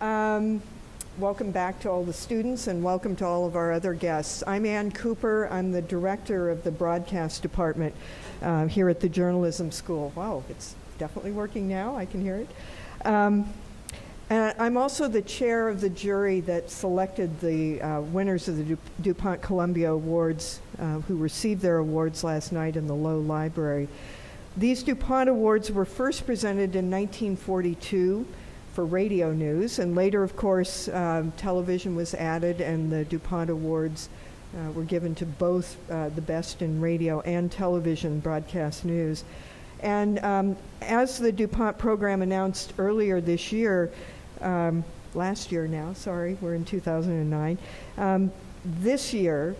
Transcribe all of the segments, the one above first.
Um, welcome back to all the students and welcome to all of our other guests. I'm Ann Cooper. I'm the director of the broadcast department uh, here at the journalism school. Wow, it's definitely working now. I can hear it. Um, and I'm also the chair of the jury that selected the uh, winners of the Du- DuPont Columbia Awards, uh, who received their awards last night in the Low Library. These DuPont Awards were first presented in 1942 for radio news, and later, of course, um, television was added, and the DuPont Awards uh, were given to both uh, the best in radio and television broadcast news. And um, as the DuPont program announced earlier this year, um, last year now, sorry, we're in 2009, um, this year,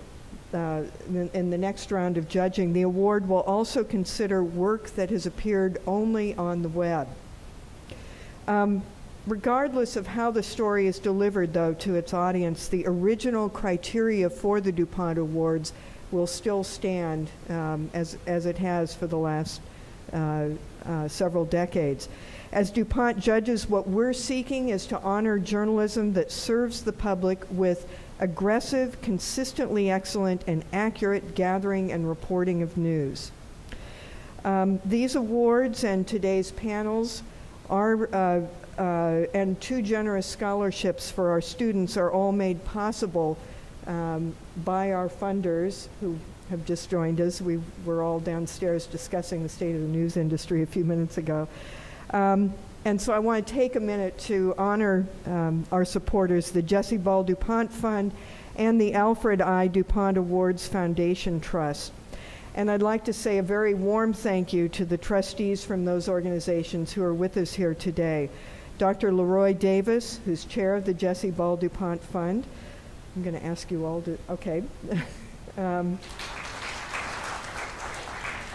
uh, in, in the next round of judging, the award will also consider work that has appeared only on the web. Um, regardless of how the story is delivered, though, to its audience, the original criteria for the DuPont Awards will still stand um, as, as it has for the last uh, uh, several decades. As DuPont judges, what we're seeking is to honor journalism that serves the public with aggressive, consistently excellent, and accurate gathering and reporting of news. Um, these awards and today's panels are, uh, uh, and two generous scholarships for our students are all made possible um, by our funders who have just joined us. We were all downstairs discussing the state of the news industry a few minutes ago. Um, and so I want to take a minute to honor um, our supporters, the Jesse Ball DuPont Fund and the Alfred I. DuPont Awards Foundation Trust. And I'd like to say a very warm thank you to the trustees from those organizations who are with us here today. Dr. Leroy Davis, who's chair of the Jesse Ball DuPont Fund. I'm going to ask you all to, okay. um,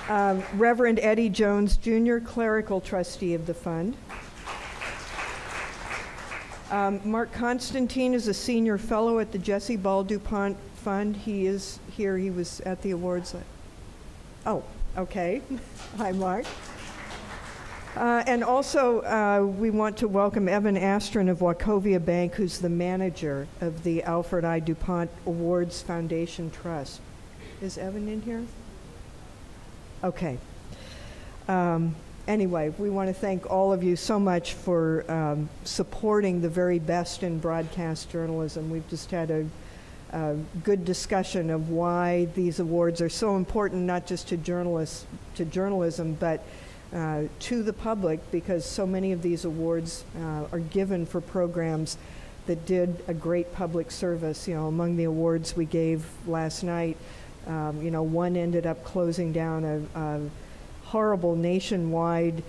um, Reverend Eddie Jones Jr., clerical trustee of the fund. Um, Mark Constantine is a senior fellow at the Jesse Ball DuPont Fund. He is here. He was at the awards. Oh, okay. Hi, Mark. Uh, and also, uh, we want to welcome Evan Astron of Wachovia Bank, who's the manager of the Alfred I. DuPont Awards Foundation Trust. Is Evan in here? Okay. Um, anyway, we want to thank all of you so much for um, supporting the very best in broadcast journalism. We've just had a, a, good discussion of why these awards are so important, not just to journalists, to journalism, but uh, to the public, because so many of these awards uh, are given for programs that did a great public service. You know, among the awards we gave last night. Um, you know, one ended up closing down a, a horrible nationwide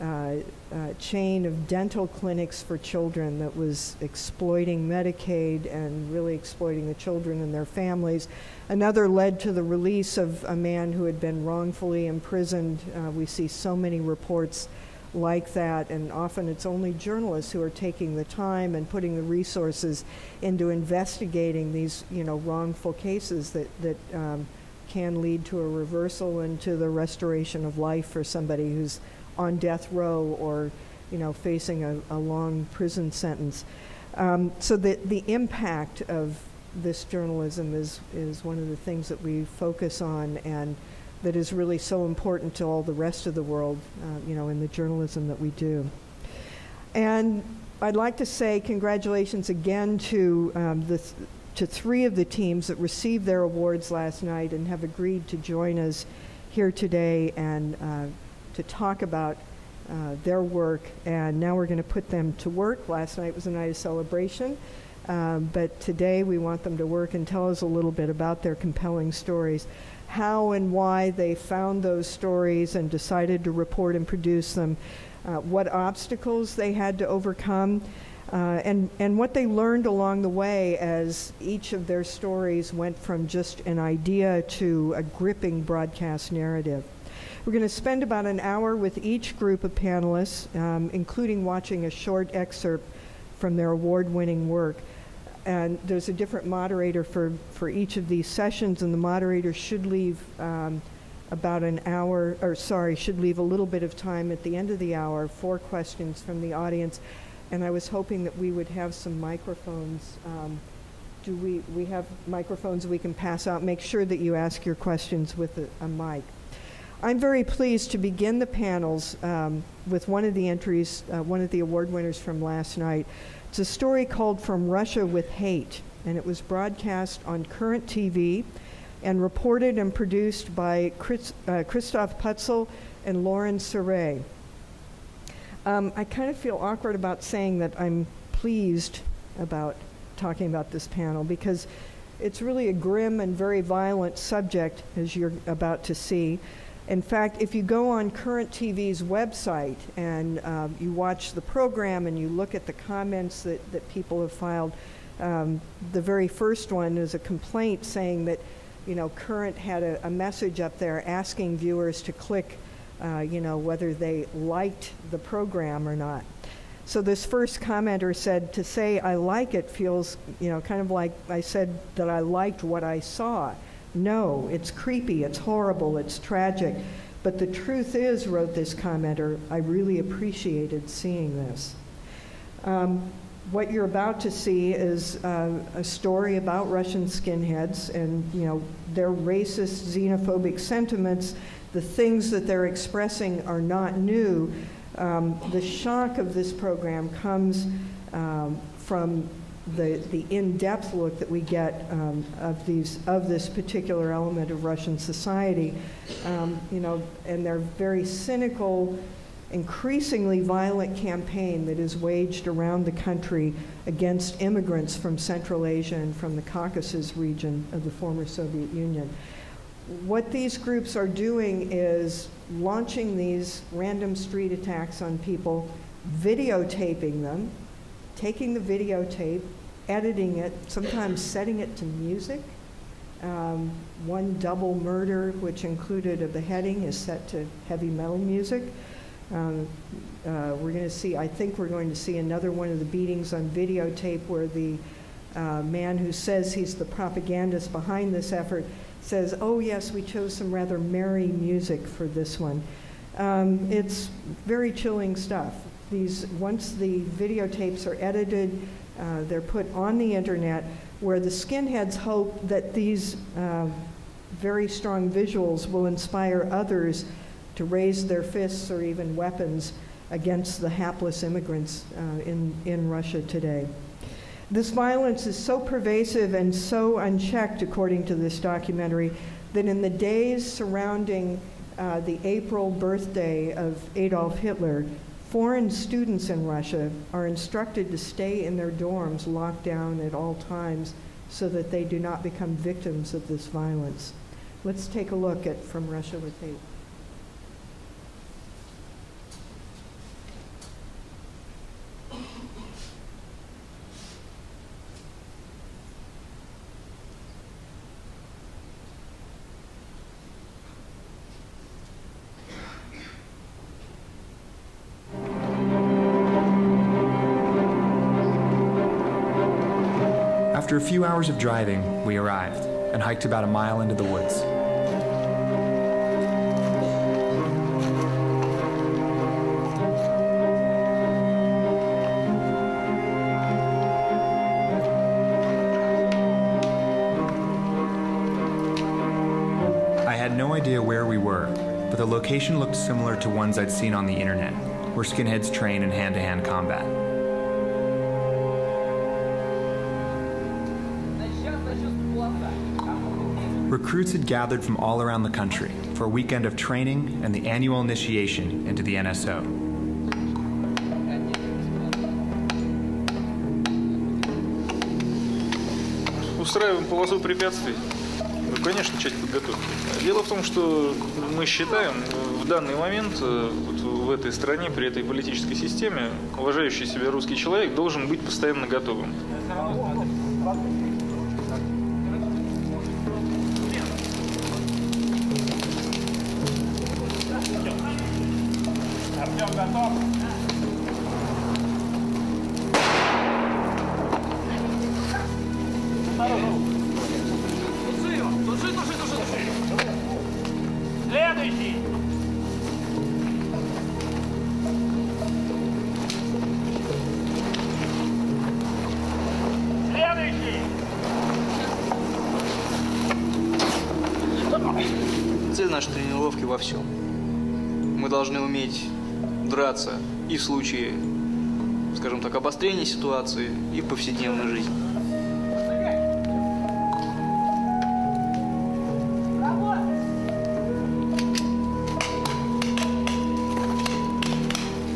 uh, uh, chain of dental clinics for children that was exploiting Medicaid and really exploiting the children and their families. Another led to the release of a man who had been wrongfully imprisoned. Uh, we see so many reports like that, and often it's only journalists who are taking the time and putting the resources into investigating these, you know, wrongful cases that that um, can lead to a reversal and to the restoration of life for somebody who's on death row or, you know, facing a, a long prison sentence. Um, so the the impact of this journalism is is one of the things that we focus on and that is really so important to all the rest of the world, uh, you know, in the journalism that we do. And I'd like to say congratulations again to um, the th- to three of the teams that received their awards last night and have agreed to join us here today and uh, to talk about uh, their work. And now we're going to put them to work. Last night was a night of celebration. Um, but today we want them to work and tell us a little bit about their compelling stories how and why they found those stories and decided to report and produce them, uh, what obstacles they had to overcome, uh, and, and what they learned along the way as each of their stories went from just an idea to a gripping broadcast narrative. We're going to spend about an hour with each group of panelists, um, including watching a short excerpt from their award winning work and there's a different moderator for, for each of these sessions, and the moderator should leave um, about an hour, or sorry, should leave a little bit of time at the end of the hour for questions from the audience. and I was hoping that we would have some microphones. Um, Do we, we have microphones we can pass out? Make sure that you ask your questions with a a mic. I'm very pleased to begin the panels um, with one of the entries, uh, one of the award winners from last night. It's a story called From Russia with Hate, and it was broadcast on Current TV and reported and produced by Chris, uh, Christof Putzel and Lauren Cerre. Um, I kind of feel awkward about saying that I'm pleased about talking about this panel because it's really a grim and very violent subject, as you're about to see. In fact, if you go on Current TV's website and um, you watch the program and you look at the comments that, that people have filed, um, the very first one is a complaint saying that, you know, Current had a, a message up there asking viewers to click, uh, you know, whether they liked the program or not. So this first commenter said, to say I like it feels, you know, kind of like I said that I liked what I saw. No, it's creepy, it's horrible, it's tragic. But the truth is, wrote this commenter, I really appreciated seeing this. Um, what you're about to see is uh, a story about Russian skinheads and, you know, their racist, xenophobic sentiments. The things that they're expressing are not new. Um, the shock of this program comes um, from the, the in-depth look that we get um, of these of this particular element of Russian society, um, you know, and their very cynical, increasingly violent campaign that is waged around the country against immigrants from Central Asia and from the Caucasus region of the former Soviet Union. What these groups are doing is launching these random street attacks on people, videotaping them, taking the videotape, editing it, sometimes setting it to music. Um, one double murder, which included a beheading, is set to heavy metal music. Um, uh, we're going to see, I think we're going to see another one of the beatings on videotape where the uh, man who says he's the propagandist behind this effort says, oh, yes, we chose some rather merry music for this one. Um, it's very chilling stuff. These, once the videotapes are edited, uh, they're put on the internet, where the skinheads hope that these uh, very strong visuals will inspire others to raise their fists or even weapons against the hapless immigrants uh, in, in Russia today. This violence is so pervasive and so unchecked, according to this documentary, that in the days surrounding uh, the April birthday of Adolf Hitler, foreign students in Russia are instructed to stay in their dorms locked down at all times so that they do not become victims of this violence. Let's take a look at From Russia with Hate. After a few hours of driving, we arrived and hiked about a mile into the woods. I had no idea where we were, but the location looked similar to ones I'd seen on the internet, where skinheads train in hand to hand combat. Recruits had gathered from all around the country for a weekend of training and the annual initiation into the NSO. Устраиваем полосу препятствий. Ну, конечно, часть подготовки. Дело в том, что мы считаем, в данный момент э, вот в этой стране, при этой политической системе, уважающий себя русский человек должен быть постоянно готовым. Наши тренировки во всем. Мы должны уметь драться и в случае, скажем так, обострения ситуации, и в повседневной жизни.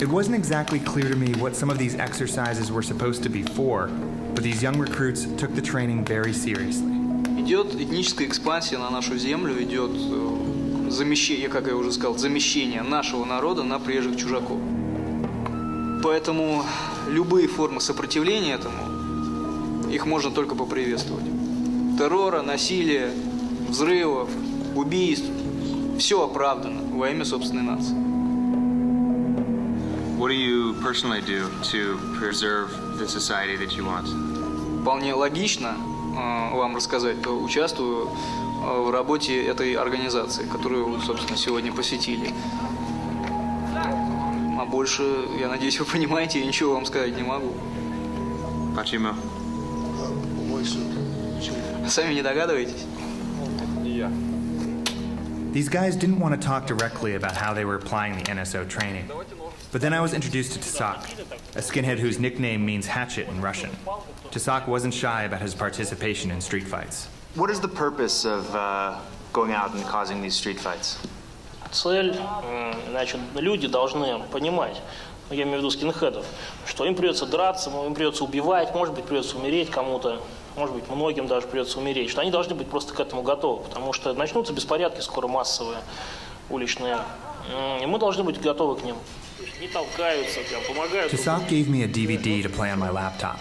It wasn't exactly clear to me what some of these exercises were supposed to be for, but these young recruits took the training very seriously. Идет этническая экспансия на нашу землю, идет э, замещение, как я уже сказал, замещение нашего народа на приезжих чужаков. Поэтому любые формы сопротивления этому, их можно только поприветствовать. Террора, насилия, взрывов, убийств, все оправдано во имя собственной нации. What do you personally do to preserve the society that you want? Вполне логично э, вам рассказать, то участвую в работе этой организации, которую вы, собственно, сегодня посетили. А больше, я надеюсь, вы понимаете, я ничего вам сказать не могу. Pachimo? Сами не догадываетесь? These guys didn't want to talk directly about how they were applying the NSO training. But then I was introduced to Tasak, a skinhead whose nickname means hatchet in Russian. Tasak wasn't shy about his participation in street fights. What is the purpose of uh, going out and causing these street fights? Цель, значит, люди должны понимать, ну, я имею в виду скинхедов, что им придется драться, им придется убивать, может быть, придется умереть кому-то, может быть, многим даже придется умереть, что они должны быть просто к этому готовы, потому что начнутся беспорядки скоро массовые, уличные, и мы должны быть готовы к ним. Не толкаются, прям помогают. Tasak gave me a DVD to play on my laptop.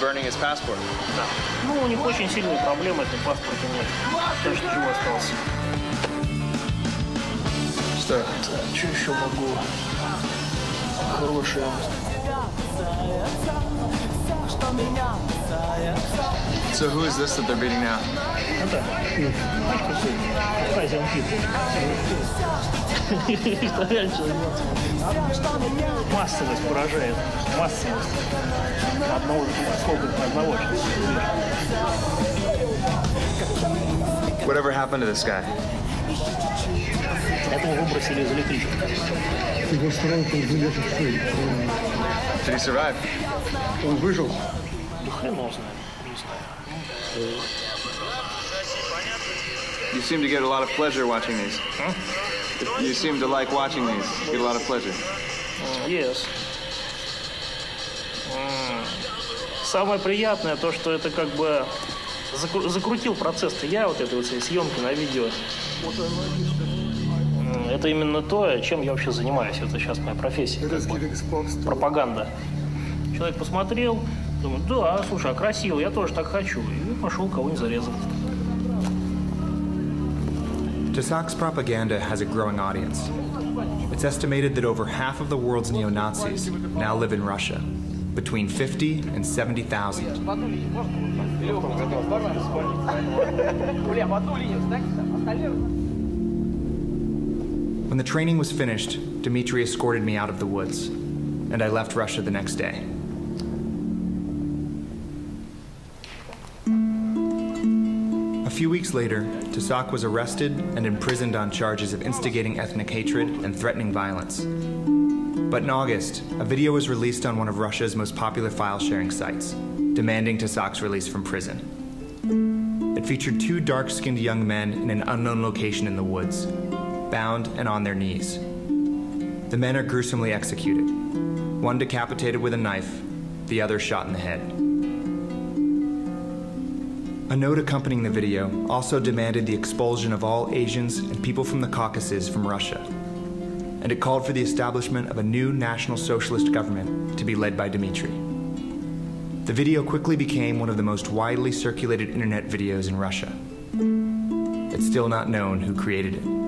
burning his passport. Да. Ну, у них очень сильные проблемы, это паспорта нет. Так что живой остался. Что? Так, что еще могу? Хорошее. So who is this that they're beating now? Это, знаешь, какой? Хазин Что реально человек Массовость поражает. Массовость. Одного, сколько одного сейчас. Whatever happened to this guy? Этого выбросили из электричества. Did he survive? Да хрен его знает. Не знаю. You seem to get a lot of pleasure watching these. You seem to like watching these. You get a lot of pleasure. Yes. М. Самое приятное то, что это как бы закру- закрутил процесс-то я вот этой вот съемки на видео. М, Это именно то, чем я вообще занимаюсь. Это сейчас моя профессия. как бы. Пропаганда. Человек посмотрел, думает, да, слушай, а красиво, я тоже так хочу. И пошел кого-нибудь зарезал. Tasak's propaganda has a growing audience. It's estimated that over half of the world's neo Nazis now live in Russia, between 50 and 70,000. When the training was finished, Dmitry escorted me out of the woods, and I left Russia the next day. A few weeks later, Tasak was arrested and imprisoned on charges of instigating ethnic hatred and threatening violence. But in August, a video was released on one of Russia's most popular file sharing sites, demanding Tasak's release from prison. It featured two dark skinned young men in an unknown location in the woods, bound and on their knees. The men are gruesomely executed, one decapitated with a knife, the other shot in the head. A note accompanying the video also demanded the expulsion of all Asians and people from the Caucasus from Russia. And it called for the establishment of a new National Socialist government to be led by Dmitry. The video quickly became one of the most widely circulated internet videos in Russia. It's still not known who created it.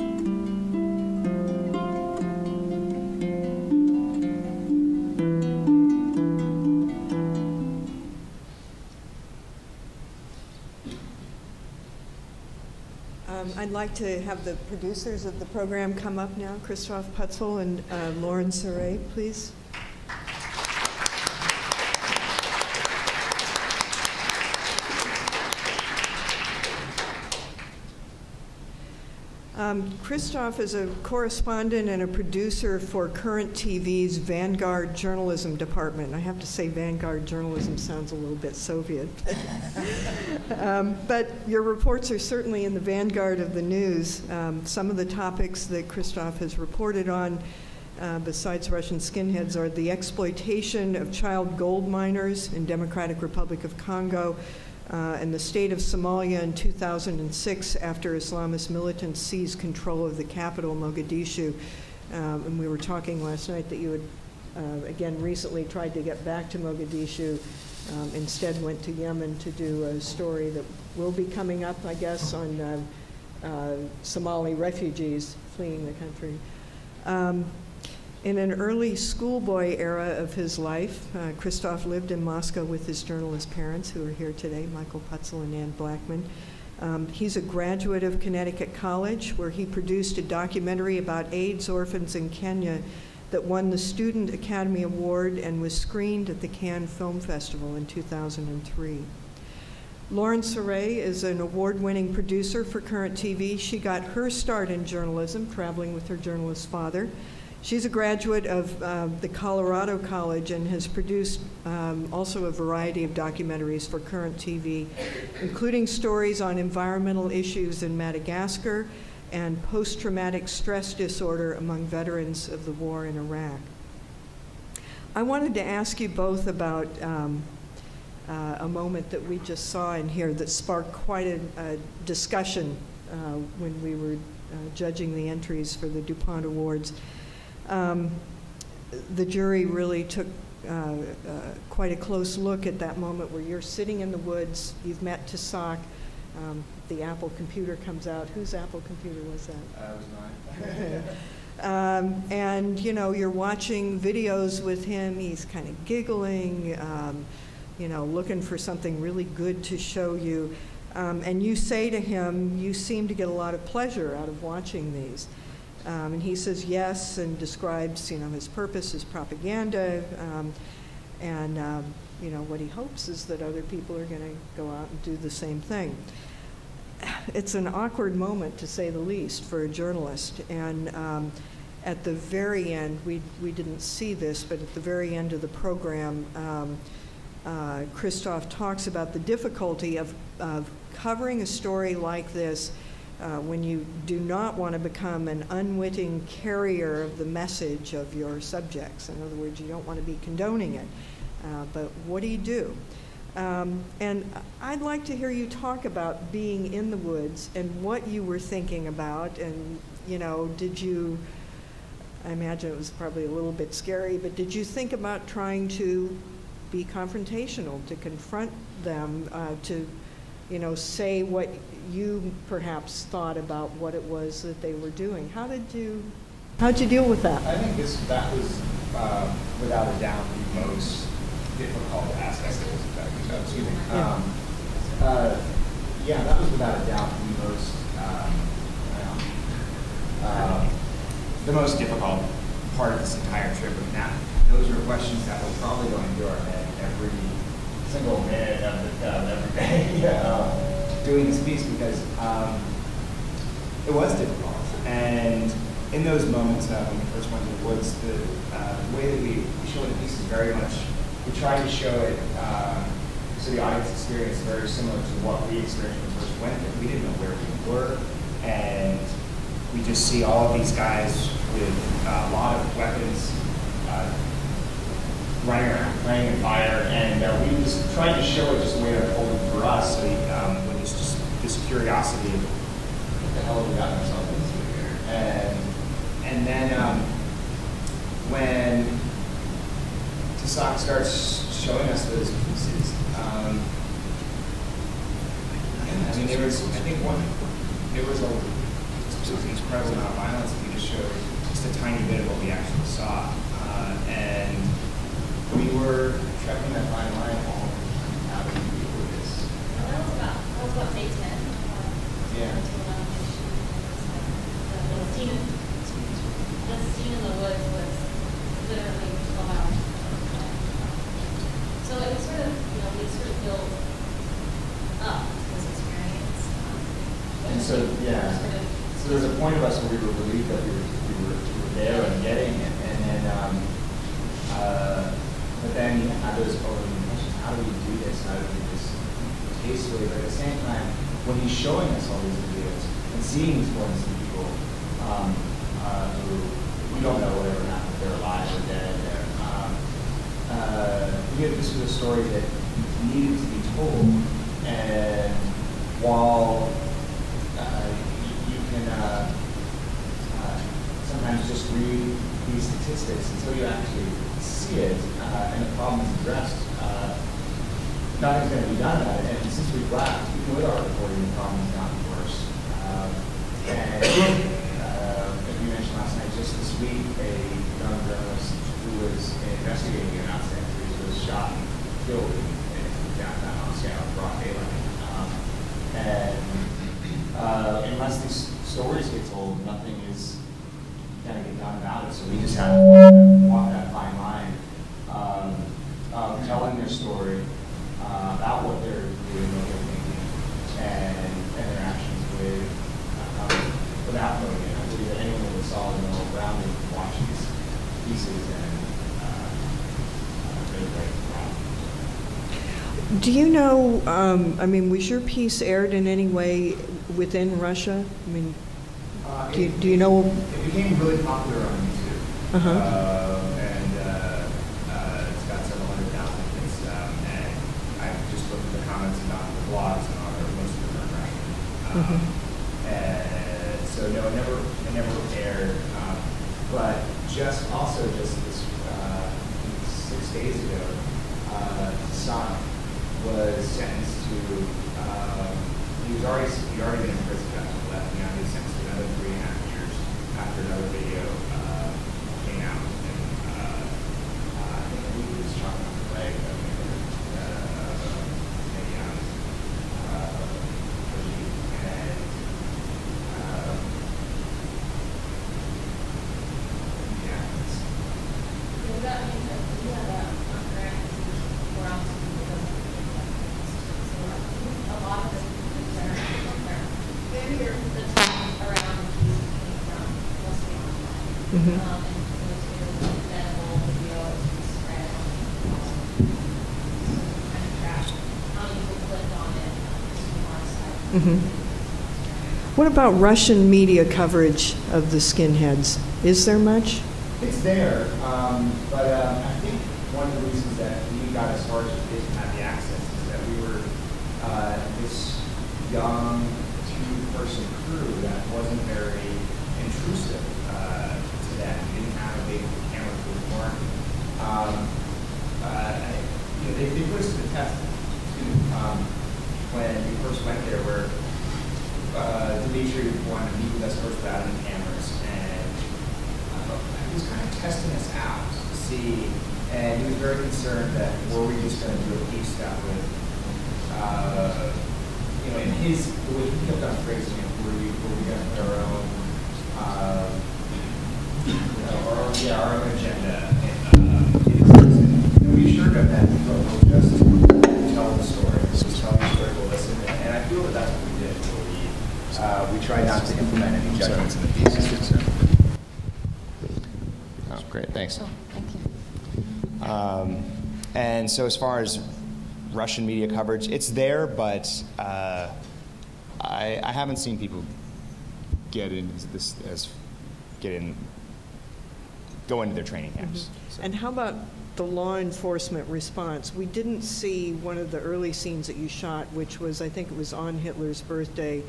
Um, I'd like to have the producers of the program come up now, Christof Putzel and uh, Lauren Cerre, please. Um, Christof is a correspondent and a producer for Current TV's Vanguard Journalism Department. I have to say, Vanguard Journalism sounds a little bit Soviet. um, but your reports are certainly in the vanguard of the news. Um, some of the topics that Christof has reported on, uh, besides Russian skinheads, are the exploitation of child gold miners in Democratic Republic of Congo, uh, and the state of Somalia in 2006 after Islamist militants seized control of the capital, Mogadishu. Um, and we were talking last night that you had, uh, again, recently tried to get back to Mogadishu, um, instead went to Yemen to do a story that will be coming up, I guess, on uh, uh, Somali refugees fleeing the country. Um, in an early schoolboy era of his life, uh, Christof lived in Moscow with his journalist parents, who are here today, Michael Putzel and Ann Blackman. Um, he's a graduate of Connecticut College, where he produced a documentary about AIDS orphans in Kenya that won the Student Academy Award and was screened at the Cannes Film Festival in 2003. Lauren Cerre is an award winning producer for Current TV. She got her start in journalism, traveling with her journalist father. She's a graduate of uh, the Colorado College and has produced um, also a variety of documentaries for Current TV, including stories on environmental issues in Madagascar and post traumatic stress disorder among veterans of the war in Iraq. I wanted to ask you both about um, uh, a moment that we just saw in here that sparked quite a, a discussion uh, when we were uh, judging the entries for the DuPont Awards. Um, the jury really took uh, uh, quite a close look at that moment where you're sitting in the woods, you've met Tasak, um, the Apple computer comes out. Whose Apple computer was that? Uh, was mine. um, and you know, you're watching videos with him. He's kind of giggling, um, you know, looking for something really good to show you. Um, and you say to him, "You seem to get a lot of pleasure out of watching these." Um, and he says yes and describes, you know, his purpose, his propaganda, um, and um, you know what he hopes is that other people are going to go out and do the same thing. It's an awkward moment, to say the least, for a journalist. And um, at the very end, we we didn't see this, but at the very end of the program, um, uh, Christof talks about the difficulty of, of covering a story like this uh, when you do not want to become an unwitting carrier of the message of your subjects. In other words, you don't want to be condoning it. Uh, but what do you do? Um, and I'd like to hear you talk about being in the woods and what you were thinking about. And, you know, did you, I imagine it was probably a little bit scary, but did you think about trying to be confrontational, to confront them, uh, to, you know, say what you perhaps thought about what it was that they were doing. How did you, how'd you deal with that? I think this, that was, uh, without a doubt, the most difficult aspect of this effect. Excuse me. Yeah. Um, uh, yeah, that was without a doubt the most, um, uh, the most difficult part of this entire trip. And that, those were questions that were probably going through our head single minute of the, of every day. uh, doing this piece because um, it was difficult. And in those moments uh, when we first went to the woods, the, uh, way that we, showed the piece is very much, we tried to show it um, so the audience experience very similar to what we experienced when we first went there. We didn't know where we were, and we just see all of these guys with uh, a lot of weapons Running around, playing in fire, and uh, we was trying to show it just the way it unfolded for us. So um, with this just this curiosity of what the hell we got ourselves into here, and and then um, when Tasak starts showing us those pieces. Um, I mean, there was, I think one, there was a, there was an incredible amount of violence. We just showed just a tiny bit of what we actually saw. Uh, and we were trekking that fine line all out of the deal with this. That was about, that was about May ten. uh, Yeah. until The scene, in- the scene in the woods was literally twelve hours. So it was sort of, you know, we sort of built up this experience. um, And so, yeah, sort of- so there's a point of us where we were relieved that we were, when he's showing us all these videos and seeing these points of people, um, uh, who we don't know whatever happened, if they're alive or dead, they're, um, uh, we had, this was a story that needed to be told, and while uh, you, you can uh, uh, sometimes just read these statistics until you actually see it uh, and the problem is addressed, uh, nothing's going to be done about it. And since we've left, even with our the problem has gotten worse. Um, and uh, as we mentioned last night, just this week, a young journalist who was investigating an outstanding was shot and killed in downtown Moscow broad daylight. Um, and uh, unless these stories get told, nothing is going to get done about it. So we just have to walk, walk that fine line, um, of telling their story uh, about what they're doing, what they're thinking, and, and their actions with, um, without knowing it. I believe that anyone with a solid moral grounding can watch these pieces and uh, uh, really break the problem. Do you know, um, I mean, was your piece aired in any way within Russia? I mean, Uh, do you, it- do you know? It became really popular on YouTube. Uh-huh. Uh, and uh, uh, it's got several hundred thousand hits. Um, and I just looked at the comments and on the blogs and on there, most of them are Russian. Um, Mhm. And so no, it never, it never aired. Um, but just also just this uh, six days ago, uh, son was sentenced to. Um, he was already he already been in prison after he left. Now he's sentenced to another three and a half years after another video uh, came out. And uh, uh, I think he was shot in the leg. I mean, uh, maybe on uh, and um, yeah, it's, Does that mean that we have a contract where else we can So a lot of the concern, maybe you're the time around you came from mostly online. Mhm. Um, and those videos, then whole video is spread on, kind of track how many people clicked on it, just from our side. Mhm. What about Russian media coverage of the skinheads? Is there much? It's there, um, but um, I think one of the reasons that we got as far as we didn't have the access is that we were uh, this young two-person crew that wasn't very intrusive uh, to them. We didn't have a big camera crew. Um, uh, you know, they, they put us to the test um, when we first went there, where uh, Dimitri wanted to meet with us first without any cameras, and uh, he was kind of testing us out to see, and he was very concerned that were we just going to do a piece that would, uh, you know, in his, the way he kept on phrasing it, were we, were we going to put our own, uh, you know, our own, yeah, our own agenda uh, and we assured him that we will just tell the story, just tell the story, we'll listen, and I feel that that's what we did, where we, uh, we try not to implement any judgments in the pieces. so. Oh, great, thanks. thank you. Um, and so, as far as Russian media coverage, it's there, but uh, I, I haven't seen people get into this as get in, go into their training camps. So- And how about the law enforcement response? We didn't see one of the early scenes that you shot, which was, I think it was on Hitler's birthday,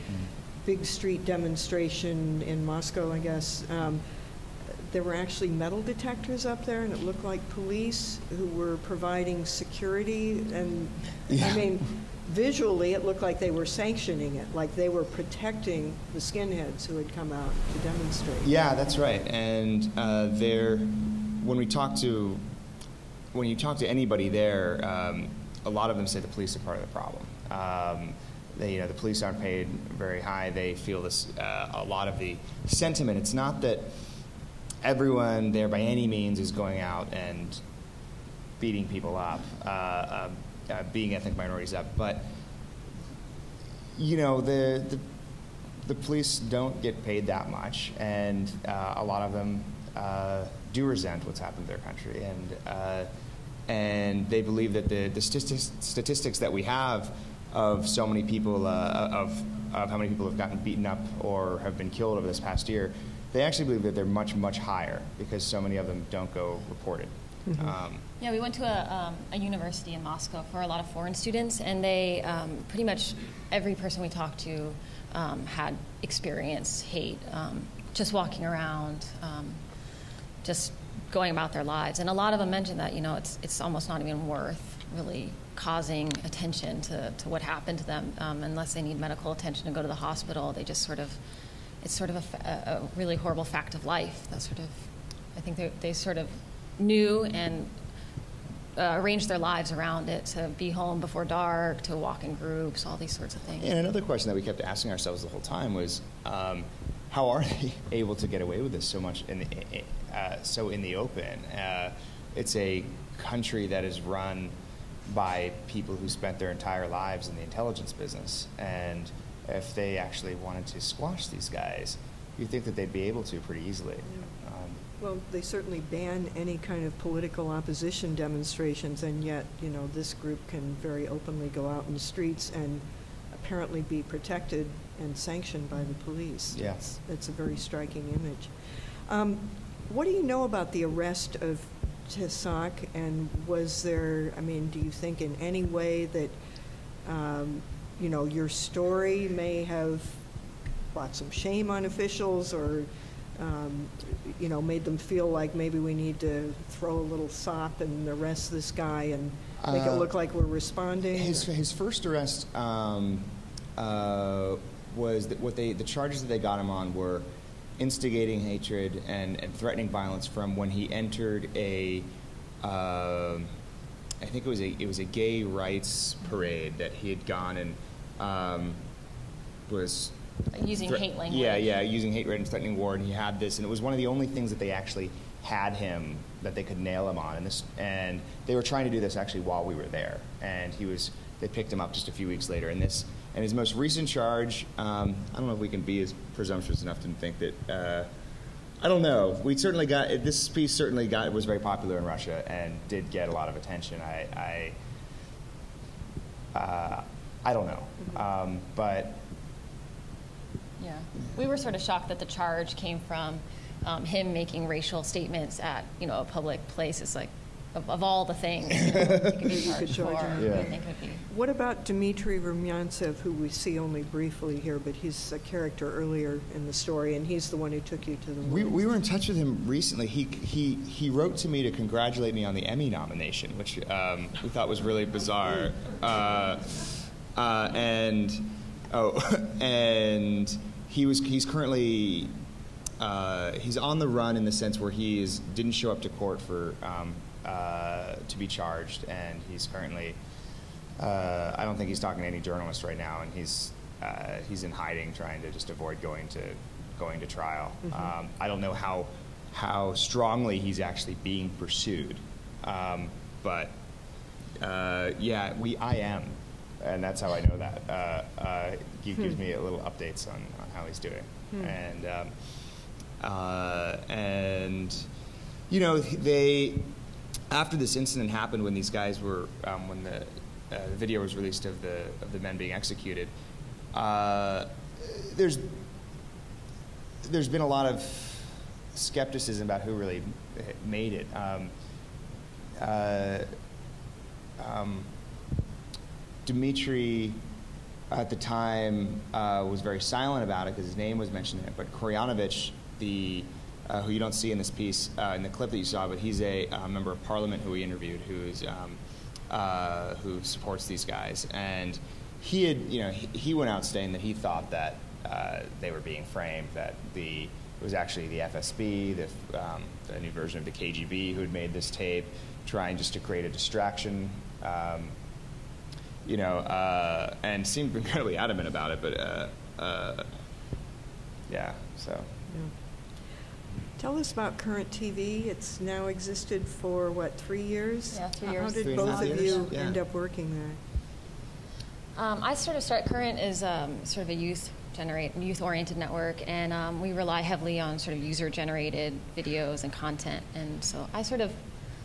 big street demonstration in Moscow, I guess. Um, There were actually metal detectors up there, and it looked like police who were providing security. And, I mean, visually, it looked like they were sanctioning it, like they were protecting the skinheads who had come out to demonstrate. Yeah, that's right. And uh, there, when we talk to, when you talk to anybody there, um, a lot of them say the police are part of the problem. Um, you know, the police aren't paid very high. They feel this. Uh, a lot of the sentiment. It's not that everyone there by any means is going out and beating people up, uh, uh, uh, beating ethnic minorities up, but you know the the the police don't get paid that much, and uh, a lot of them uh, do resent what's happened to their country, and and they believe that the the statistics that we have of so many people uh, of of how many people have gotten beaten up or have been killed over this past year, they actually believe that they're much much higher because so many of them don't go reported. Um, Yeah, we went to a, um, a university in Moscow for a lot of foreign students, and they um, pretty much every person we talked to um, had experienced hate, um, just walking around, um, just going about their lives. And a lot of them mentioned that, you know, it's, it's almost not even worth really causing attention to, to what happened to them um, unless they need medical attention to go to the hospital. They just sort of, it's sort of a, a, really horrible fact of life. That sort of, I think they, they sort of knew and uh, arranged their lives around it to be home before dark, to walk in groups, all these sorts of things. And another question that we kept asking ourselves the whole time was, um, how are they able to get away with this so much in the, uh, so in the open? Uh, it's a country that is run by people who spent their entire lives in the intelligence business, and if they actually wanted to squash these guys, you think that they'd be able to pretty easily. Um, Well, they certainly ban any kind of political opposition demonstrations, and yet, you know, this group can very openly go out in the streets and apparently be protected and sanctioned by the police. Yeah. It's- It's a very striking image. Um, What do you know about the arrest of Tisak, and was there, I mean, do you think in any way that, um, you know, your story may have brought some shame on officials or, um, you know, made them feel like maybe we need to throw a little sop and arrest this guy and make it Uh, look like we're responding? His, his first arrest um, uh, was that what they the charges that they got him on were instigating hatred and, and threatening violence from when he entered a um I think it was a it was a gay rights parade that he had gone and um, was Using thre- hate language. Yeah, yeah, using hate and threatening war, and he had this, and it was one of the only things that they actually had him that they could nail him on, and this, and they were trying to do this actually while we were there, and he was, they picked him up just a few weeks later, and this, and his most recent charge, um, I don't know if we can be as presumptuous enough to think that. Uh, I don't know. We certainly got this piece. Certainly got was very popular in Russia and did get a lot of attention. I, I, uh, I don't know, um, but Yeah. We were sort of shocked that the charge came from um, him making racial statements at, you know, a public place. It's like, of, of all the things he could be You could charged for. Yeah. I think would be. What about Dmitry Rumyantsev, who we see only briefly here, but he's a character earlier in the story, and he's the one who took you to the We, we were in touch with him recently. He, he, he wrote to me to congratulate me on the Emmy nomination, which um, we thought was really bizarre. Uh, uh, and oh, and he was he's currently uh, he's on the run in the sense where he is didn't show up to court for um, uh, to be charged, and he's currently uh, I don't think he's talking to any journalist right now, and he's uh, he's in hiding, trying to just avoid going to going to trial. Um, I don't know how how strongly he's actually being pursued, um, but uh, yeah, we I am, and that's how I know that. Uh, uh, he gives me a little updates on, on how he's doing, and um, uh, and you know they after this incident happened when these guys were um, when the, uh, the video was released of the of the men being executed. Uh, there's there's been a lot of skepticism about who really made it. Um, uh, um, Dmitry, at the time, uh, was very silent about it because his name was mentioned in it. But Koryanovich, the uh, who you don't see in this piece uh, in the clip that you saw, but he's a uh, member of parliament who we interviewed, who's um, uh, who supports these guys, and he had, you know, he, he went out saying that he thought that they were being framed, that the it was actually the FSB, the, um, the new version of the KGB, who had made this tape, trying just to create a distraction. Um, you know, uh, and seemed incredibly adamant about it, but uh, uh, yeah, so. Yeah. Tell us about Current TV. It's now existed for, what, three years? Yeah, three How years. did Three and a both half of years, you yeah. end up working there? Um, I sort of start, Current is um, sort of a youth generate youth-oriented network, and um, we rely heavily on sort of user-generated videos and content. And so I sort of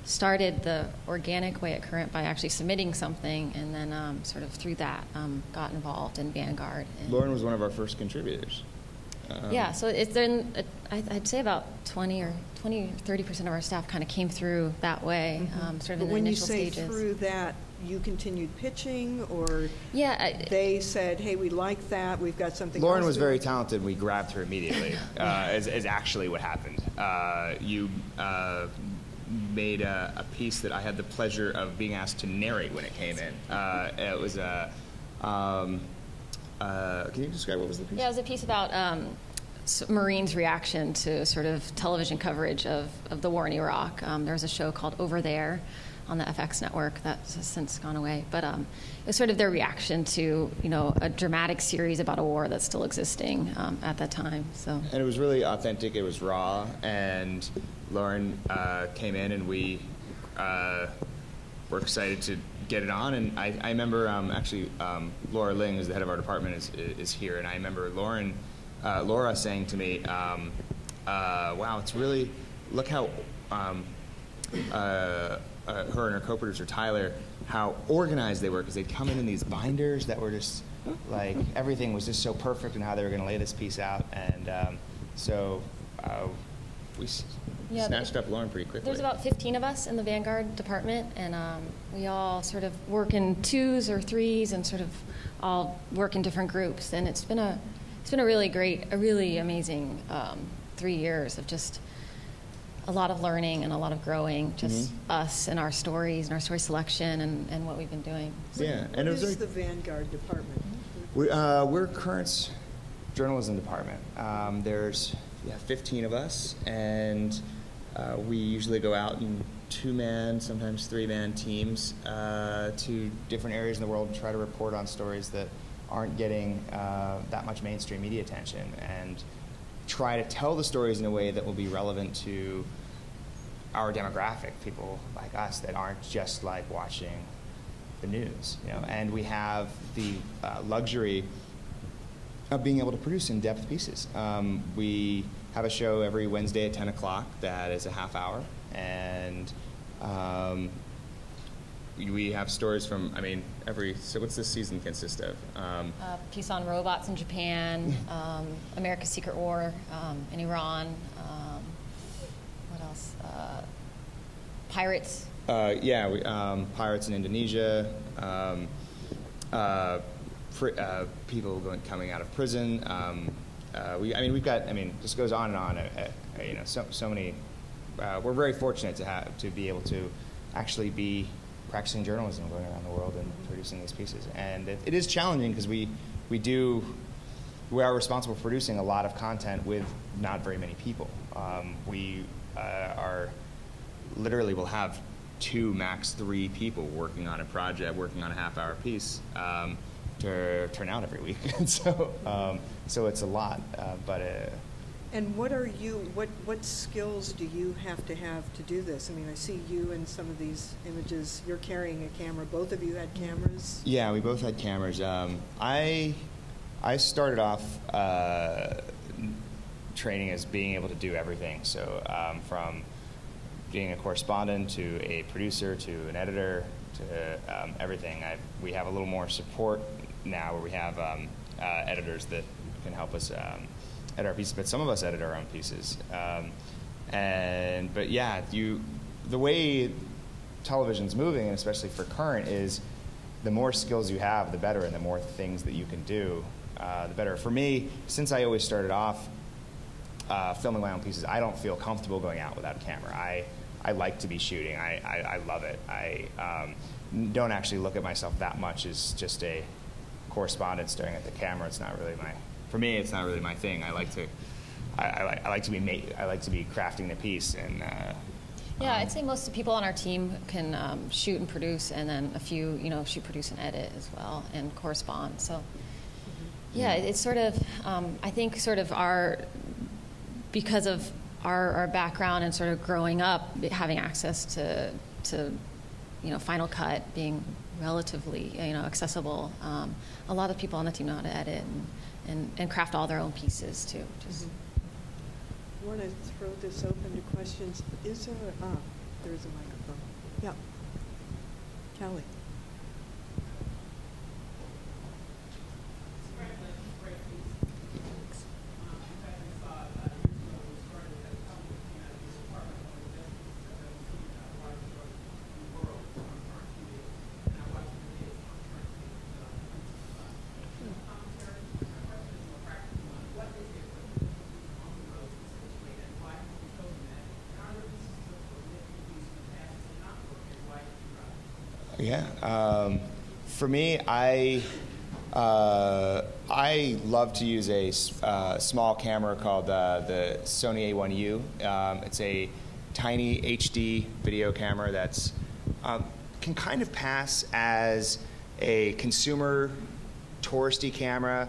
started the organic way at Current by actually submitting something, and then um, sort of through that um, got involved in Vanguard. And Lauren was one of our first contributors. Um, yeah, so it's then I- I'd say about 20 or 20 or 30 percent of our staff kind of came through that way, um, sort of But in the when you say stages. through that, you continued pitching, or Yeah, I- they said, hey, we like that, we've got something Lauren else was very like." talented. We grabbed her immediately. uh, is, is actually what happened. Uh, you uh, made a, a piece that I had the pleasure of being asked to narrate when it came in. Uh, it was a. Um, uh, can you describe what was the piece? Yeah, it was a piece about um, s- Marines' reaction to sort of television coverage of, of the war in Iraq. Um, there was a show called Over There on the FX network that's since gone away, but um, it was sort of their reaction to you know a dramatic series about a war that's still existing um, at that time. So And it was really authentic. It was raw. And Lauren uh, came in, and we uh, were excited to get it on. And I, I remember um, actually um, Laura Ling, who's the head of our department, is, is here. And I remember Lauren, uh, Laura saying to me, um, uh, "Wow, it's really look how." Um, uh, uh, her and her co-producer Tyler, how organized they were because they'd come in in these binders that were just like everything was just so perfect and how they were going to lay this piece out, and um, so uh, we s- Yeah, snatched up Lauren pretty quickly. There's about 15 of us in the Vanguard department, and um, we all sort of work in twos or threes, and sort of all work in different groups. And it's been a, it's been a really great, a really amazing um, three years of just a lot of learning and a lot of growing, just Mm-hmm. us and our stories and our story selection and, and what we've been doing. yeah, and it was is very the Vanguard department? We, uh, we're Current's journalism department. Um, there's yeah, 15 of us, and uh, we usually go out in two-man, sometimes three-man teams uh, to different areas in the world and try to report on stories that aren't getting uh, that much mainstream media attention, and try to tell the stories in a way that will be relevant to our demographic, people like us that aren't just like watching the news, you know. And we have the uh, luxury of being able to produce in-depth pieces. Um, we have a show every Wednesday at 10 o'clock that is a half hour, and um, we- have stories from. I mean, every. So, what's this season consist of? Um, A piece on robots in Japan, um, America's Secret War um, in Iran. Um, what else? Uh, pirates. Uh, yeah, we, um, pirates in Indonesia, um, uh, uh, people going, coming out of prison. Um, uh, we, I mean, we've got. I mean, just goes on and on. Uh, uh, you know, so, so many. Uh, we're very fortunate to have to be able to actually be practicing journalism, going around the world and producing these pieces. And it, it is challenging because we we do we are responsible for producing a lot of content with not very many people. Um, we uh, are literally will have two, max three people working on a project, working on a half hour piece um, to turn out every week. so, um, so it's a lot. Uh, but uh, And what are you, what, what skills do you have to have to do this? I mean, I see you in some of these images, you're carrying a camera, both of you had cameras? yeah, we both had cameras. Um, I I started off uh, training as being able to do everything. So um, from being a correspondent to a producer to an editor to um, everything. I, we have a little more support now where we have um, uh, editors that can help us um, edit our pieces, but some of us edit our own pieces. Um, and but yeah, you the way television's moving, and especially for current, is the more skills you have, the better, and the more things that you can do, uh, the better. For me, since I always started off uh, filming my own pieces, I don't feel comfortable going out without a camera. I, I like to be shooting. I, I, I love it. I um, don't actually look at myself that much as just a correspondent staring at the camera. It's not really my, for me, it's not really my thing. I like to, I, I, like, I like to be ma- I like to be crafting the piece and. Uh, Yeah, I'd say most of the people on our team can um, shoot and produce, and then a few, you know, shoot, produce, and edit as well, and correspond. So, yeah, it- it's sort of, um, I think, sort of our, because of our, our background and sort of growing up, having access to, to, you know, Final Cut, being relatively, you know, accessible. Um, a lot of people on the team know how to edit and, and, and craft all their own pieces too. Just I want to throw this open to questions. Is there, a- ah, there is a microphone. Yeah. Kelly? Yeah. Um, for me, I uh, I love to use a uh, small camera called uh, the Sony A1U. Um, it's a tiny HD video camera that's um, can kind of pass as a consumer touristy camera,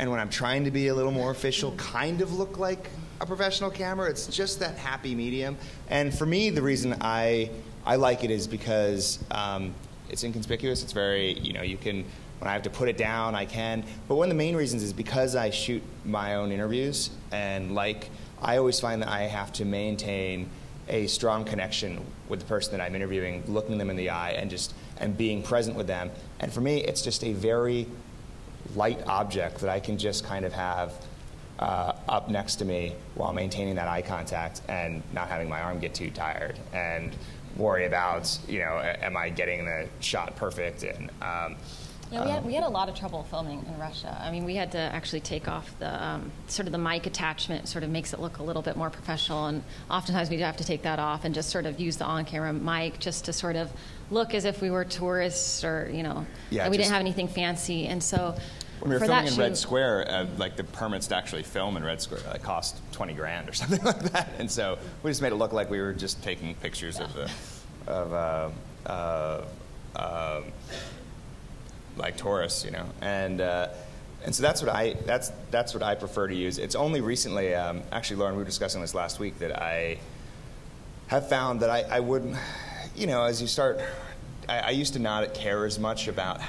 and when I'm trying to be a little more official, kind of look like a professional camera. It's just that happy medium. And for me, the reason I I like it is because um, it's inconspicuous. It's very you know you can when I have to put it down, I can. But one of the main reasons is because I shoot my own interviews, and like I always find that I have to maintain a strong connection with the person that I'm interviewing, looking them in the eye, and just and being present with them. And for me, it's just a very light object that I can just kind of have uh, up next to me while maintaining that eye contact and not having my arm get too tired and worry about, you know, am I getting the shot perfect? And um, Yeah, we had, um, we had a lot of trouble filming in Russia. I mean, we had to actually take off the um, sort of the mic attachment, sort of makes it look a little bit more professional. And oftentimes we have to take that off and just sort of use the on-camera mic just to sort of look as if we were tourists or you know, Yeah, we just- didn't have anything fancy. And so when we were filming in Red Square, uh, like the permits to actually film in Red Square like cost 20 grand or something like that. And so we just made it look like we were just taking pictures of the, of, uh, uh, um, like tourists, you know. And uh, and so that's what I that's that's what I prefer to use. It's only recently, um, actually, Lauren, we were discussing this last week that I have found that I, I wouldn't, you know, as you start, I, I used to not care as much about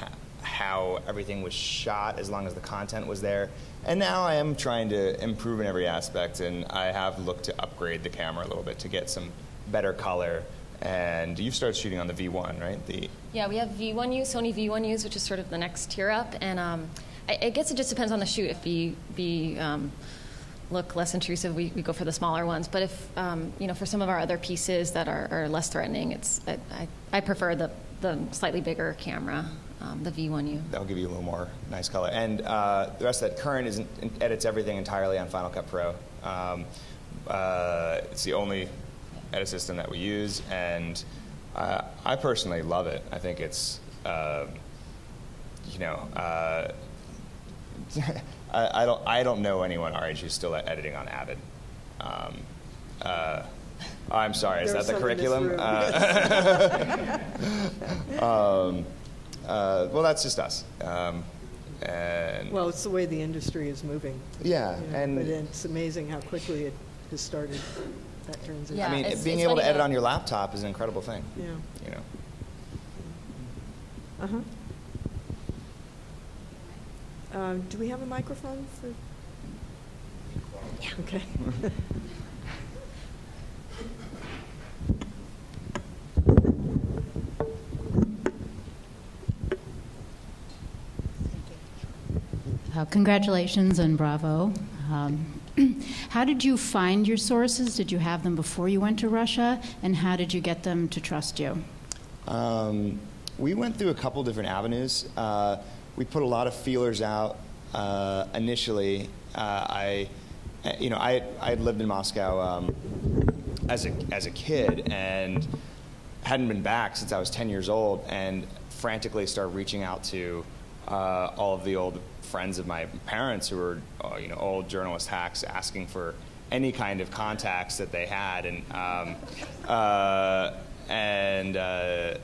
how, everything was shot as long as the content was there. And now I am trying to improve in every aspect, and I have looked to upgrade the camera a little bit to get some better color. And you've started shooting on the V1, right? The Yeah, we have V1U, Sony V1Us, which is sort of the next tier up, and um, I, I guess it just depends on the shoot. If we, we um, look less intrusive, we, we go for the smaller ones. But if um, you know, for some of our other pieces that are, are less threatening, it's I, I, I prefer the the slightly bigger camera, um, the V1U. that'll give you a little more nice color. And uh, the rest of that current is edits everything entirely on Final Cut Pro. Um, uh, it's the only edit system that we use, and uh, I personally love it. I think it's, uh, you know, uh, I, I don't I don't know anyone our age who's still editing on Avid. Um, uh, I'm sorry, is There that the some in this curriculum? Uh, um, uh, well, that's just us. Um, and Well, it's the way the industry is moving. Yeah, you know, and- But it's amazing how quickly it has started, that transition. Yeah, I mean, it's- being it's able to edit on your laptop is an incredible thing. Yeah. You know. Uh-huh. Um, Do we have a microphone for? Yeah. Okay. Uh, Congratulations and bravo. Um, How did you find your sources? Did you have them before you went to Russia? And how did you get them to trust you? Um, we went through a couple different avenues. Uh, we put a lot of feelers out uh, initially. Uh, I, you know, I I had lived in Moscow um, as a as a kid and hadn't been back since I was 10 years old, and frantically started reaching out to uh, all of the old friends of my parents who were, uh, you know, old journalist hacks, asking for any kind of contacts that they had, and um, uh, and uh,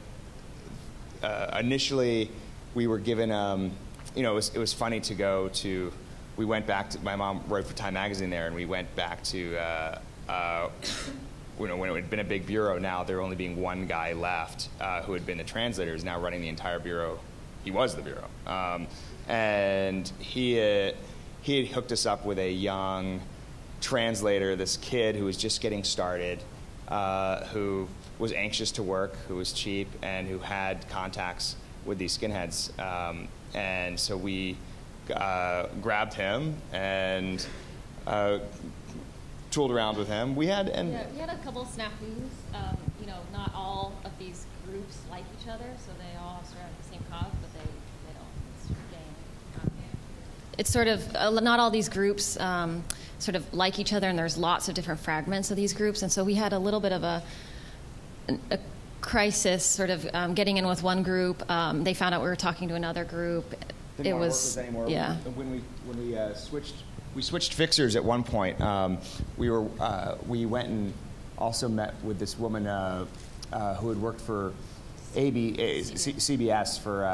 uh, initially we were given, um, you know, it was, it was funny to go to. We went back to my mom wrote for Time magazine there, and we went back to uh, uh, you know, when it had been a big bureau, now there only being one guy left who had been the translator, is now running the entire bureau. He was the bureau, um, and he uh, he had hooked us up with a young translator, this kid who was just getting started, uh, who was anxious to work, who was cheap, and who had contacts with these skinheads. Um, and so we uh, grabbed him and uh, tooled around with him. We had and Yeah, we had a couple snafus. Um, you know, not all of these groups like each other, so they all sort of have the same cause, but they, they don't. It's gang. Um, it's sort of uh, not all these groups um, sort of like each other, and there's lots of different fragments of these groups, and so we had a little bit of a a crisis, sort of um, getting in with one group. Um, they found out we were talking to another group. didn't it was yeah. When we when we uh, switched we switched fixers at one point. Um, we were uh, we went and also met with this woman uh, uh, who had worked for AB uh, C- CBS for.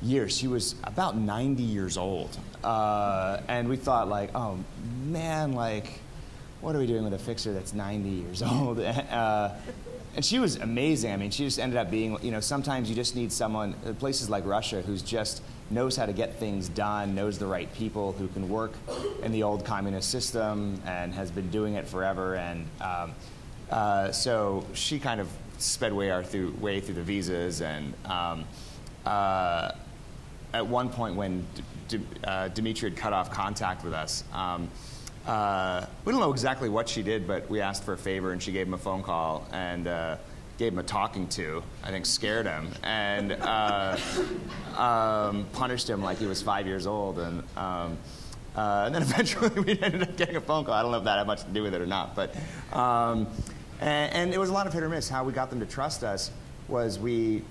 Years. She was about 90 years old, uh, and we thought like, oh man, like, what are we doing with a fixer that's 90 years old? Uh, and she was amazing. I mean, she just ended up being, you know, sometimes you just need someone, uh, places like Russia, who's just knows how to get things done, knows the right people, who can work in the old communist system and has been doing it forever. And um, uh, so she kind of sped way, our through, way through the visas. And um, uh, at one point, when D- D- uh, Dimitri had cut off contact with us, um, uh, we don't know exactly what she did, but we asked for a favor, and she gave him a phone call and uh, gave him a talking to. I think scared him and uh, um, punished him like he was five years old. And um, uh, and then eventually we ended up getting a phone call. I don't know if that had much to do with it or not, but um, and, and it was a lot of hit or miss. How we got them to trust us was we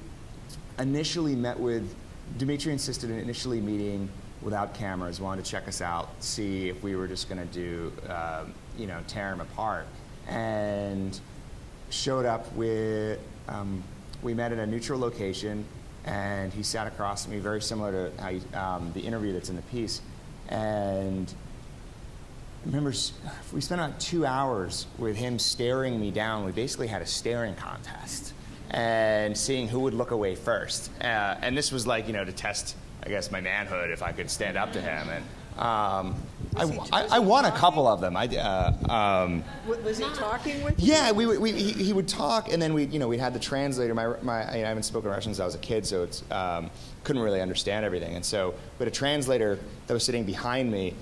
initially met with Dimitri insisted in initially meeting without cameras, wanted to check us out, see if we were just going to do, um, you know, tear him apart, and showed up with. Um, we met at a neutral location, and he sat across from me, very similar to how you, um, the interview that's in the piece, and I remember we spent about two hours with him staring me down. We basically had a staring contest and seeing who would look away first. Uh, and this was like, you know, to test, I guess, my manhood if I could stand up to him. And um, I, I, I won a couple of them. I, uh, um, Was he talking with you? yeah, we, would- we, he, he would talk, and then we, you know, we had the translator. My, my, I, haven't spoken Russian since I was a kid, so it's um, couldn't really understand everything. And so, we had a translator that was sitting behind me,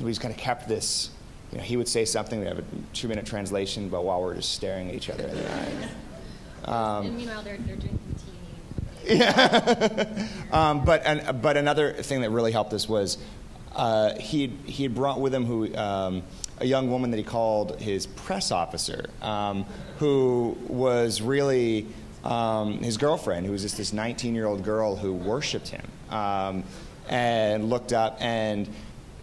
we just kind of kept this. You know, he would say something. We have a two-minute translation, but while we're just staring at each other in the eye. Um, and meanwhile, they're, they're drinking tea. yeah. um, but an, but another thing that really helped us was uh, he he had brought with him who um, a young woman that he called his press officer, um, who was really um, his girlfriend, who was just this 19 year old girl who worshipped him um, and looked up and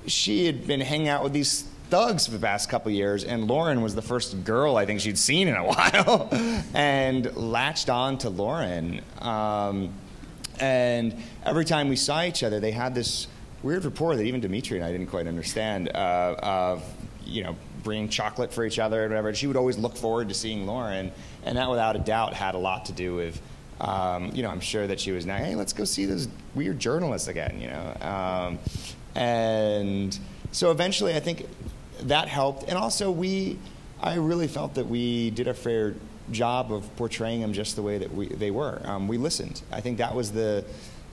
she had been hanging out with these thugs for the past couple years, and Lauren was the first girl I think she'd seen in a while, and latched on to Lauren. Um, and every time we saw each other, they had this weird rapport that even Dimitri and I didn't quite understand uh, of, you know, bringing chocolate for each other and whatever. She would always look forward to seeing Lauren, and that without a doubt had a lot to do with. Um, you know, I'm sure that she was now, hey, let's go see those weird journalists again, you know. Um, and so eventually, I think that helped. And also, we, I really felt that we did a fair job of portraying them just the way that we, they were. Um, we listened. I think that was the,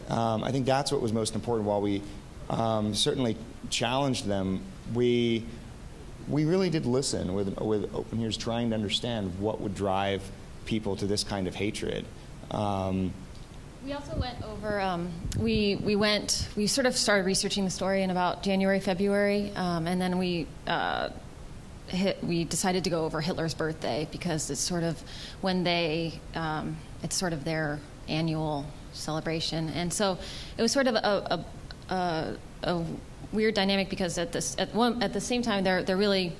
um, I think that's what was most important. While we um, certainly challenged them, we, we really did listen with, with open ears, trying to understand what would drive people to this kind of hatred. We also went over. Um, we we went. We sort of started researching the story in about January, February, um, and then we uh, hit, we decided to go over Hitler's birthday because it's sort of when they. Um, it's sort of their annual celebration, and so it was sort of a, a, a, a weird dynamic because at this at one at the same time they're they're really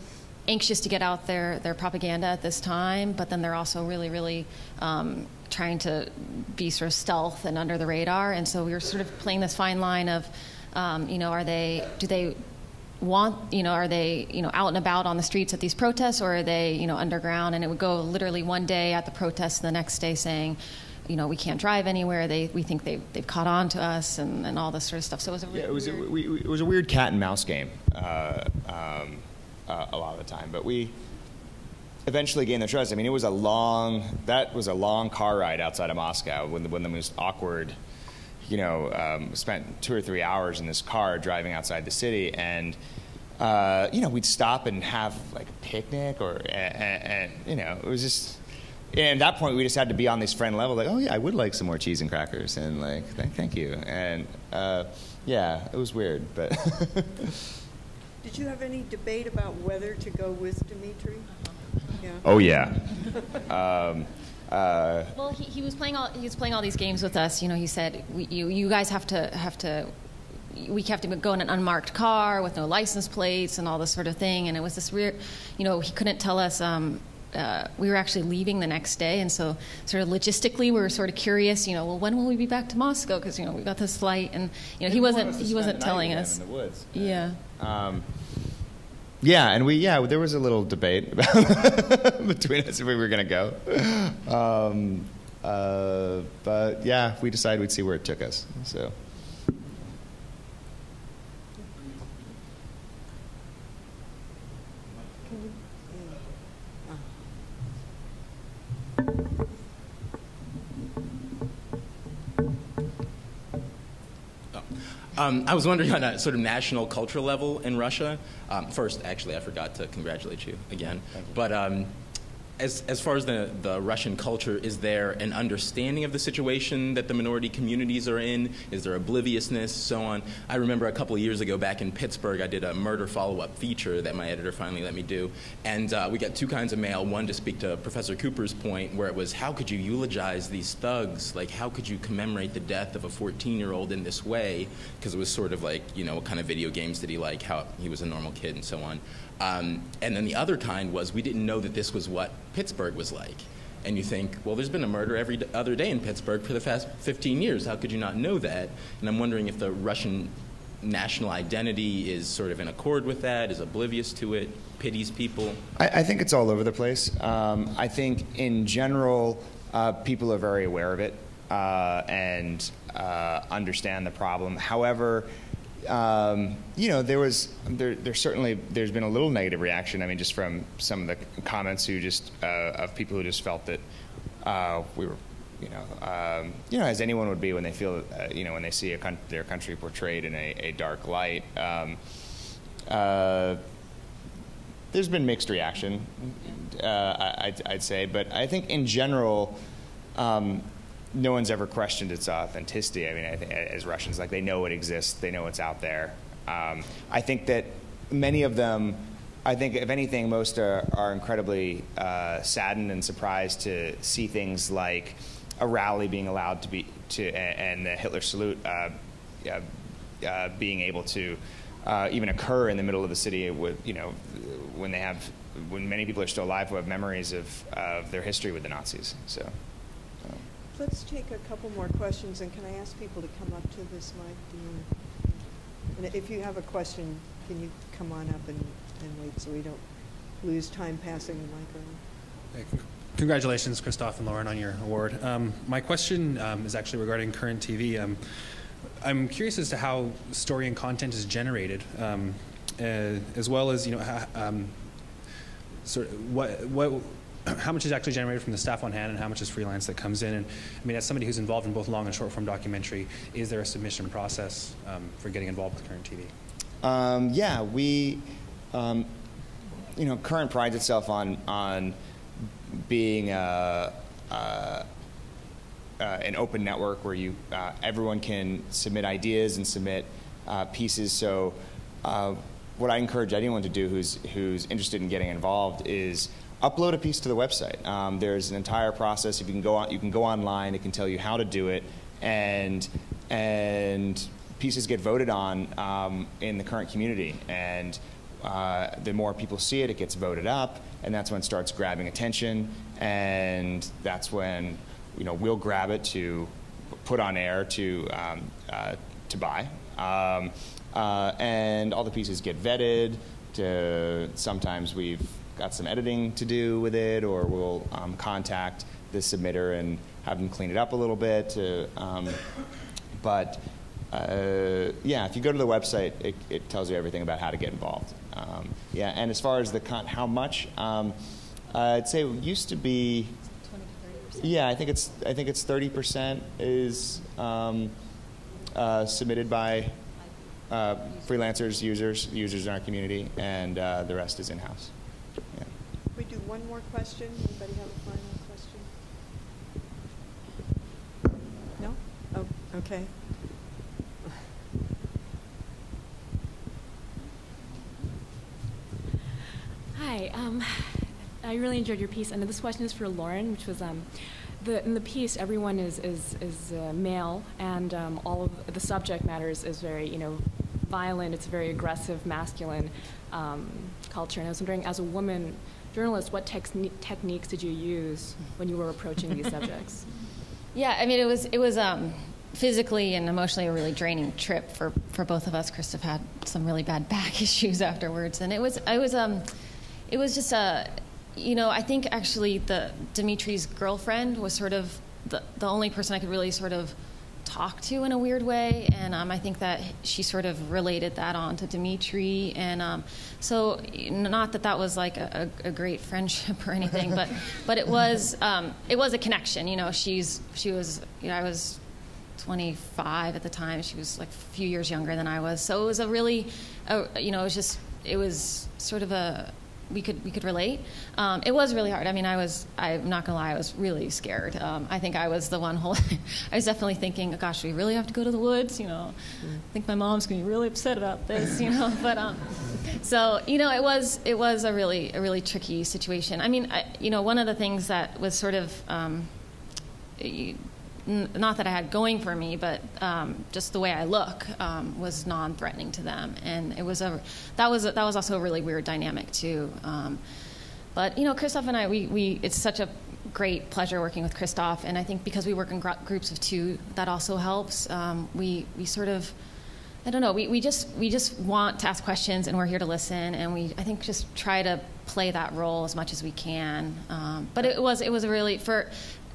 anxious to get out their, their propaganda at this time, but then they're also really, really um, trying to be sort of stealth and under the radar. And so we were sort of playing this fine line of, um, you know, are they, do they want, you know, are they, you know, out and about on the streets at these protests or are they, you know, underground? And it would go literally one day at the protest, the next day saying, you know, we can't drive anywhere. They, we think they've, they've caught on to us and, and all this sort of stuff. So it was a Yeah, it was a, weird- we, we- it was a weird cat and mouse game uh, um, uh, a lot of the time, but we eventually gained their trust. I mean, it was a long that was a long car ride outside of Moscow when the, when the most awkward. You know, um, spent two or three hours in this car driving outside the city, and uh, you know we'd stop and have like a picnic, or and, and you know it was just. And at that point, we just had to be on this friend level, like, oh yeah, I would like some more cheese and crackers, and like, thank, thank you, and uh, yeah, it was weird, but Did you have any debate about whether to go with Dimitri? Yeah. oh yeah, um, uh, Well, he, he was playing all he was playing all these games with us. You know, he said, we, "You you guys have to have to." We have to go in an unmarked car with no license plates and all this sort of thing. And it was this weird, you know, he couldn't tell us. Um, uh, we were actually leaving the next day, and so sort of logistically, we were sort of curious. You know, well, when will we be back to Moscow? Because you know we got this flight, and you know he wasn't he wasn't telling us. in the woods. Yeah. Um, yeah, and we yeah there was a little debate between us if we were going to go, um, uh, but yeah, we decided we'd see where it took us. So Um, I was wondering on a sort of national cultural level in Russia. Um, first, actually, I forgot to congratulate you again. But um, as, as far as the, the Russian culture, is there an understanding of the situation that the minority communities are in? Is there obliviousness, so on? I remember a couple of years ago back in Pittsburgh, I did a murder follow up feature that my editor finally let me do. And uh, we got two kinds of mail. One to speak to Professor Cooper's point, where it was, how could you eulogize these thugs? Like, how could you commemorate the death of a 14 year old in this way? Because it was sort of like, you know, what kind of video games did he like? How he was a normal kid and so on. Um, and then the other kind was we didn't know that this was what Pittsburgh was like. And you think, well, there's been a murder every other day in Pittsburgh for the past 15 years. How could you not know that? And I'm wondering if the Russian national identity is sort of in accord with that, is oblivious to it, pities people. I, I think it's all over the place. Um, I think in general, uh, people are very aware of it uh, and uh, understand the problem. However, um, you know, there was there, there certainly there's been a little negative reaction. I mean, just from some of the comments who just uh, of people who just felt that uh, we were, you know, um, you know, as anyone would be when they feel, uh, you know, when they see a coun- their country portrayed in a, a dark light. Um, uh, there's been mixed reaction, uh, I, I'd, I'd say, but I think in general, um, no one's ever questioned its authenticity. I mean, I think as Russians, like they know it exists, they know it's out there. Um, I think that many of them, I think if anything, most are, are incredibly uh, saddened and surprised to see things like a rally being allowed to be to and, the Hitler salute uh, uh, being able to uh, even occur in the middle of the city with you know when they have when many people are still alive who have memories of, of their history with the Nazis. So. Let's take a couple more questions, and can I ask people to come up to this mic? And if you have a question, can you come on up and, and wait so we don't lose time passing the mic around? Congratulations, Christof and Lauren, on your award. Um, my question um, is actually regarding current TV. Um, I'm curious as to how story and content is generated, uh, as well as you know, ha- um, sort of what what. How much is actually generated from the staff on hand, and how much is freelance that comes in? And I mean, as somebody who's involved in both long and short form documentary, is there a submission process um, for getting involved with current TV? Um, yeah, we, um, you know, current prides itself on on being a, a, uh, an open network where you uh, everyone can submit ideas and submit uh, pieces. So, uh, what I encourage anyone to do who's who's interested in getting involved is upload a piece to the website. Um, there's an entire process. If you can go on, you can go online. It can tell you how to do it, and and pieces get voted on um, in the current community. And uh, the more people see it, it gets voted up, and that's when it starts grabbing attention. And that's when you know we'll grab it to put on air to um, uh, to buy. Um, uh, and all the pieces get vetted. To sometimes we've got some editing to do with it, or we'll um, contact the submitter and have them clean it up a little bit. To, um, but uh, yeah, if you go to the website, it, it tells you everything about how to get involved. Um, yeah, and as far as the con- how much, um, I'd say it used to be. Yeah, I think it's I think it's thirty percent is um, uh, submitted by uh, freelancers, users, users in our community, and uh, the rest is in house. Yeah. We do one more question. Anybody have a final question? No? Oh, okay. Hi. Um, I really enjoyed your piece, and this question is for Lauren, which was um, the in the piece. Everyone is is is uh, male, and um, all of the subject matter is, is very you know violent. It's very aggressive, masculine um, culture. And I was wondering, as a woman journalist, what techni- techniques did you use when you were approaching these subjects? Yeah, I mean, it was it was um, physically and emotionally a really draining trip for, for both of us. Christof had some really bad back issues afterwards, and it was I was um, it was just a, you know, I think actually the Dimitri's girlfriend was sort of the the only person I could really sort of talk to in a weird way, and um, I think that she sort of related that on to Dimitri, and um, so not that that was like a, a, a great friendship or anything, but but it was um, it was a connection. You know, she's she was you know I was 25 at the time. She was like a few years younger than I was, so it was a really, uh, you know, it was just it was sort of a we could we could relate. Um, it was really hard. I mean, I was I'm not gonna lie, I was really scared. Um, I think I was the one whole. I was definitely thinking, oh, gosh, we really have to go to the woods. You know, I think my mom's gonna be really upset about this. You know, but um, so you know, it was it was a really a really tricky situation. I mean, I, you know, one of the things that was sort of um, not that I had going for me, but um, just the way I look um, was non-threatening to them, and it was a that was a, that was also a really weird dynamic too. Um, but you know, Christof and I, we, we it's such a great pleasure working with Christof, and I think because we work in gr- groups of two, that also helps. Um, we we sort of I don't know. We, we just we just want to ask questions, and we're here to listen. And we I think just try to play that role as much as we can. Um, but it was it was a really for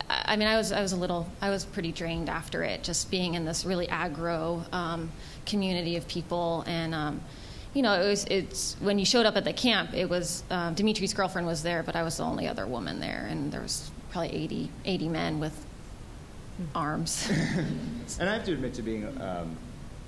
I mean, I was I was a little I was pretty drained after it, just being in this really aggro um, community of people, and um, you know, it was it's when you showed up at the camp, it was um, Dimitri's girlfriend was there, but I was the only other woman there, and there was probably 80, 80 men with arms. and I have to admit to being. Um,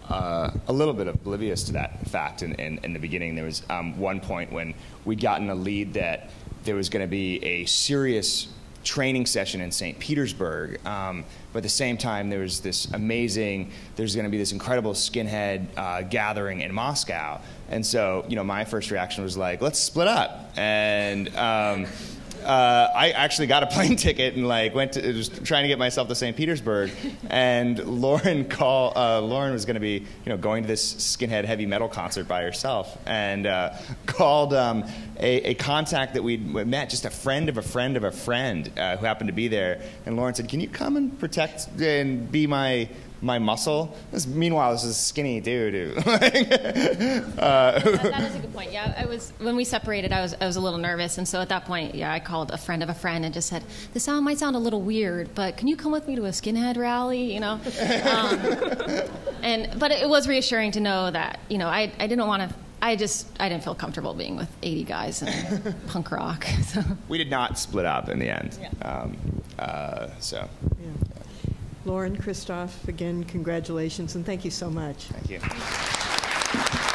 uh, a little bit oblivious to that fact in, in, in the beginning. There was um, one point when we'd gotten a lead that there was going to be a serious training session in St. Petersburg. Um, but at the same time, there was this amazing, there's going to be this incredible skinhead uh, gathering in Moscow. And so, you know, my first reaction was like, let's split up. And, um, uh, I actually got a plane ticket and like went to was trying to get myself to St. Petersburg, and Lauren call uh, Lauren was going to be you know going to this skinhead heavy metal concert by herself, and uh, called um, a, a, contact that we'd met, just a friend of a friend of a friend uh, who happened to be there, and Lauren said, "Can you come and protect and be my my muscle. This, meanwhile, this is a skinny dude. uh, that, that is a good point. Yeah, I was when we separated, I was I was a little nervous, and so at that point, yeah, I called a friend of a friend and just said, "This sound might sound a little weird, but can you come with me to a skinhead rally?" You know, um, and but it was reassuring to know that you know I I didn't want to. I just I didn't feel comfortable being with 80 guys and punk rock. So. We did not split up in the end. Yeah. Um, uh, so. Yeah. Lauren, Christof, again, congratulations and thank you so much. Thank you.